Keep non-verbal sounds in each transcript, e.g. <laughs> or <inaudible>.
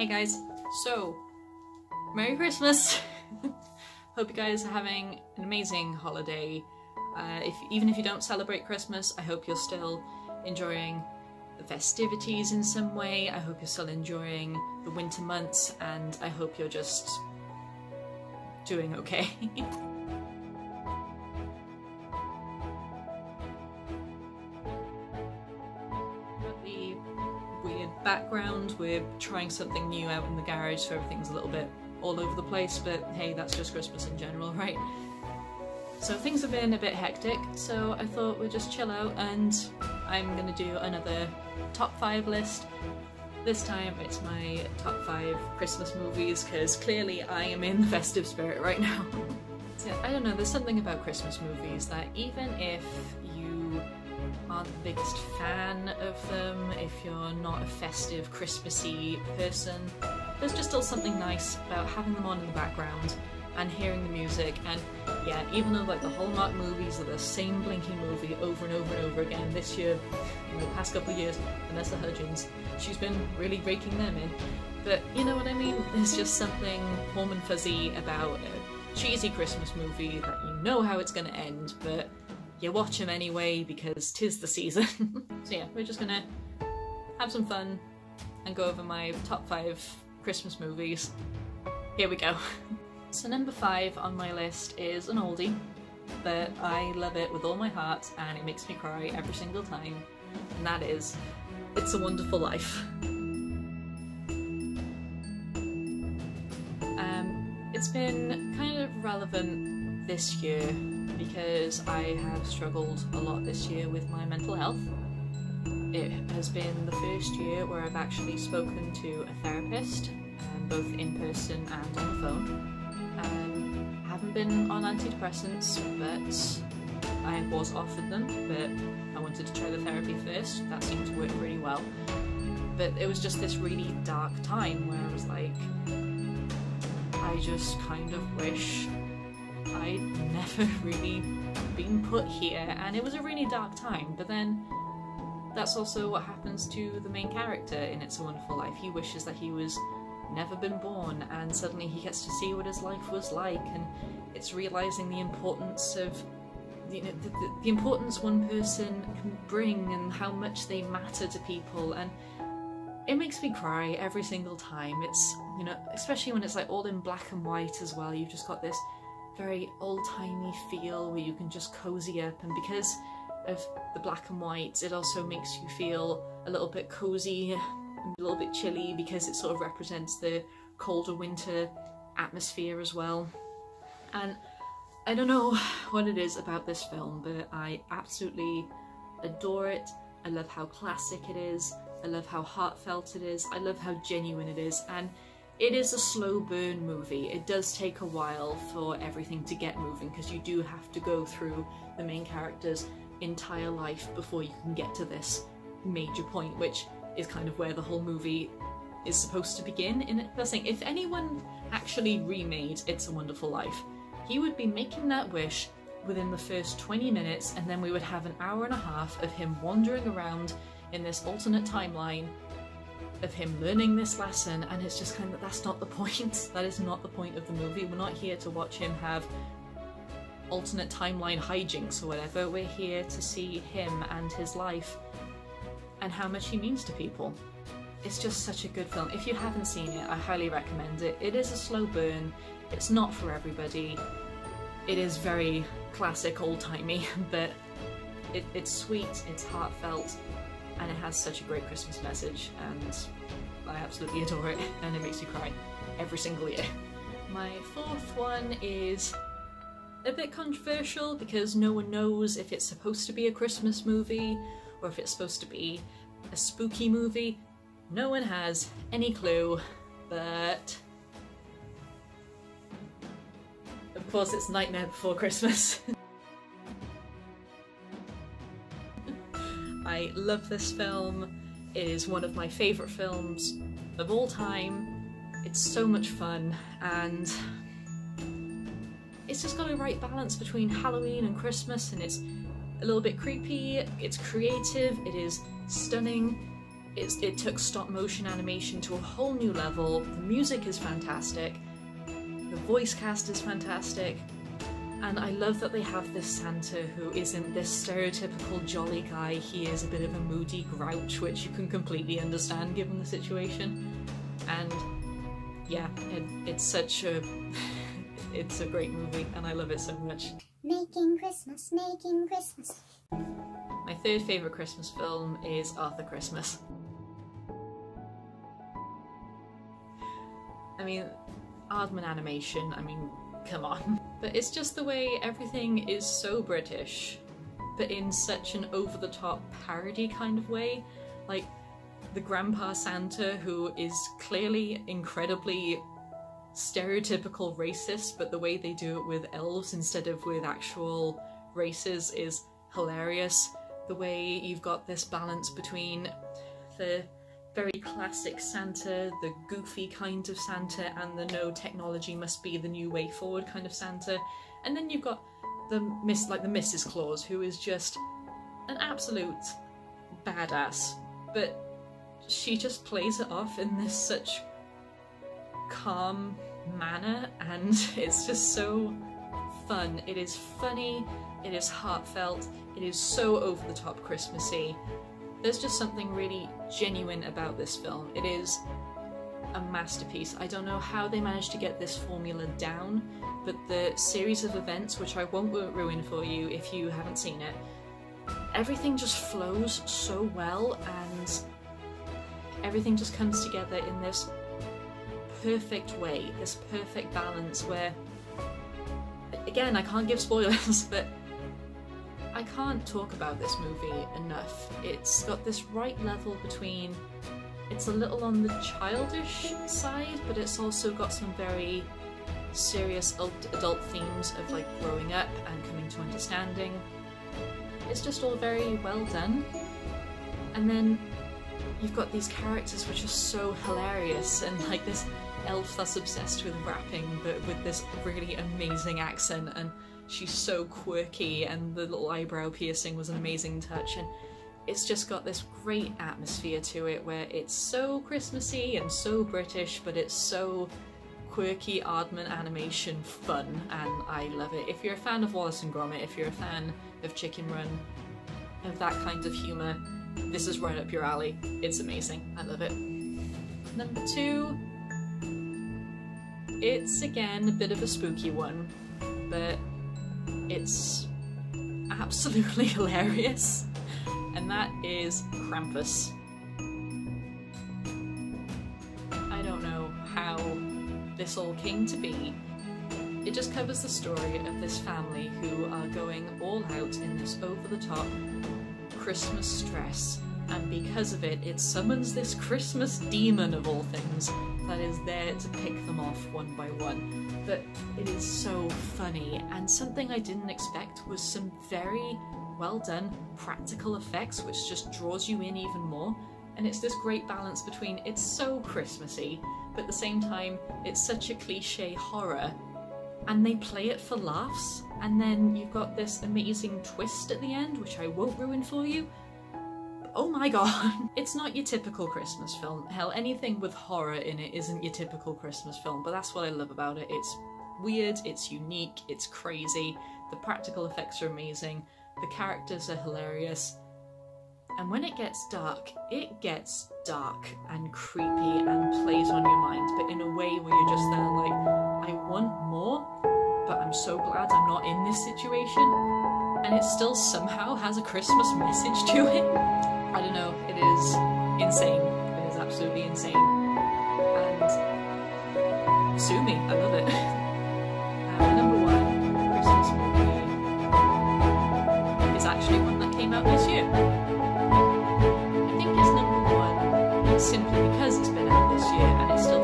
Hey guys, so Merry Christmas! <laughs> Hope you guys are having an amazing holiday. Uh, if even if you don't celebrate Christmas, I hope you're still enjoying the festivities in some way. I hope you're still enjoying the winter months, and I hope you're just doing okay. <laughs> background. We're trying something new out in the garage, so everything's a little bit all over the place, but hey, that's just Christmas in general, <laughs> right? So things have been a bit hectic, so I thought we'd just chill out and I'm gonna do another top five list. This time it's my top five Christmas movies because clearly I am in the festive spirit right now. <laughs> so, I don't know, there's something about Christmas movies that even if aren't the biggest fan of them, if you're not a festive, Christmassy person, there's just still something nice about having them on in the background and hearing the music and yeah, even though like the Hallmark movies are the same blinking movie over and over and over again this year, in the past couple of years, Vanessa Hudgens, she's been really raking them in. But you know what I mean? There's just something warm and fuzzy about a cheesy Christmas movie that you know how it's gonna end, but you watch them anyway because tis the season. <laughs> so yeah, we're just gonna have some fun and go over my top five Christmas movies. Here we go. <laughs> So number five on my list is an oldie, but I love it with all my heart and it makes me cry every single time, and that is It's a Wonderful Life. Um, it's been kind of relevant this year because I have struggled a lot this year with my mental health. It has been the first year where I've actually spoken to a therapist, um, both in person and on the phone um, haven't been on antidepressants, but I was offered them, but I wanted to try the therapy first. That seemed to work really well. But it was just this really dark time where I was like, I just kind of wish I'd never <laughs> really been put here, and it was a really dark time. But then that's also what happens to the main character in It's a Wonderful Life. He wishes that he was never been born and suddenly he gets to see what his life was like and it's realizing the importance of you know, the, the, the importance one person can bring and how much they matter to people and it makes me cry every single time it's you know especially when it's like all in black and white as well you've just got this very old-timey feel where you can just cozy up and because of the black and white it also makes you feel a little bit cozy <laughs> a little bit chilly because it sort of represents the colder winter atmosphere as well. And I don't know <sighs> what it is about this film, but I absolutely adore it. I love how classic it is. I love how heartfelt it is. I love how genuine it is. And it is a slow burn movie. It does take a while for everything to get moving because you do have to go through the main character's entire life before you can get to this major point, which is kind of where the whole movie is supposed to begin. In the thing, if anyone actually remade It's a Wonderful Life, he would be making that wish within the first 20 minutes, and then we would have an hour and a half of him wandering around in this alternate timeline of him learning this lesson, and it's just kind of that's not the <laughs> point. that is not the point of the movie. We're not here to watch him have alternate timeline hijinks or whatever. We're here to see him and his life and how much he means to people. It's just such a good film. If you haven't seen it, I highly recommend it. It is a slow burn, it's not for everybody. It is very classic, old timey, <laughs> but it, it's sweet, it's heartfelt, and it has such a great Christmas message, and I absolutely <laughs> adore it, and it makes you cry every single year. My fourth one is a bit controversial because no one knows if it's supposed to be a Christmas movie or if it's supposed to be a spooky movie. No one has any clue, but of course it's Nightmare Before Christmas. <laughs> I love this film. It is one of my favourite films of all time. It's so much fun and it's just got a right balance between Halloween and Christmas and it's a little bit creepy, it's creative, it is stunning, it's, it took stop motion animation to a whole new level. The music is fantastic. The voice cast is fantastic. And I love that they have this Santa who isn't this stereotypical jolly guy. He is a bit of a moody grouch, which you can completely understand given the situation. And yeah, it, it's such a <laughs> it's a great movie and I love it so much. Making Christmas, making Christmas. My third favourite Christmas film is Arthur Christmas. I mean, Aardman animation, I mean, come on. <laughs> But it's just the way everything is so British, but in such an over the top parody kind of way. Like, the Grandpa Santa, who is clearly incredibly stereotypical racist, but the way they do it with elves instead of with actual races is hilarious. The way you've got this balance between the very classic Santa, the goofy kind of Santa, and the no technology must be the new way forward kind of Santa. And then you've got the miss like the Mrs. Claus, who is just an absolute badass. But she just plays it off in this such calm manner and <laughs> it's just so fun. It is funny, it is heartfelt, it is so over the top Christmassy. There's just something really genuine about this film. It is a masterpiece. I don't know how they managed to get this formula down, but the series of events, which I won't ruin for you if you haven't seen it, everything just flows so well and everything just comes together in this perfect way, this perfect balance where, again, I can't give spoilers, <laughs> but I can't talk about this movie enough. It's got this right level between, it's a little on the childish side, but it's also got some very serious adult themes of like growing up and coming to understanding. It's just all very well done. And then you've got these characters which are so hilarious and like this elf that's obsessed with rapping but with this really amazing accent and she's so quirky and the little eyebrow piercing was an amazing touch and it's just got this great atmosphere to it where it's so Christmassy and so British but it's so quirky Aardman animation fun and I love it. If you're a fan of Wallace and Gromit, if you're a fan of Chicken Run, of that kind of humour, this is right up your alley. It's amazing. I love it. Number two, it's again a bit of a spooky one, but it's absolutely <laughs> hilarious, and that is Krampus. I don't know how this all came to be. It just covers the story of this family who are going all out in this over the top Christmas stress, and because of it, it summons this Christmas demon of all things that is there to pick them off one by one. But it is so funny, and something I didn't expect was some very well done practical effects, which just draws you in even more. And it's this great balance between it's so Christmassy, but at the same time, it's such a cliche horror and they play it for laughs, and then you've got this amazing twist at the end, which I won't ruin for you. Oh my god, <laughs> it's not your typical Christmas film. Hell, anything with horror in it isn't your typical Christmas film, but that's what I love about it. It's weird, it's unique, it's crazy, the practical effects are amazing, the characters are hilarious, and when it gets dark, it gets dark and creepy and plays on your mind, but in a way where you're just there like, I want more, but I'm so glad I'm not in this situation. And it still somehow has a Christmas message to it. I don't know, it is insane. It is absolutely insane. And sue me, I love it. <laughs> Um, number one Christmas movie is actually one that came out this year. I think it's number one simply because it's been out this year and it's still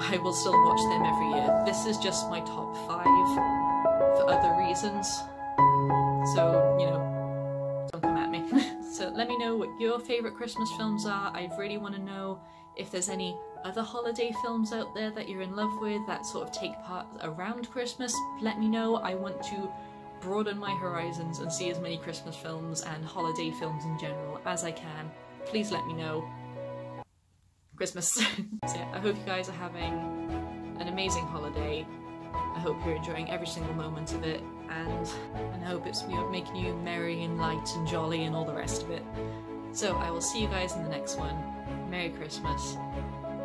I will still watch them every year. This is just my top five for other reasons. So, you know, don't come at me. <laughs> so let me know what your favourite Christmas films are. I really want to know if there's any other holiday films out there that you're in love with that sort of take part around Christmas. Let me know. I want to broaden my horizons and see as many Christmas films and holiday films in general as I can. Please let me know. Christmas. <laughs> so yeah, I hope you guys are having an amazing holiday. I hope you're enjoying every single moment of it, and I hope it's making you merry and light and jolly and all the rest of it. So I will see you guys in the next one. Merry Christmas.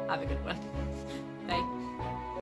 Have a good one. <laughs> Bye.